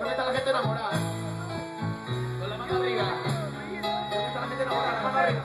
¿Dónde está la gente enamorada? Con la mano arriba. ¿Dónde está la gente enamorada? La mano arriba.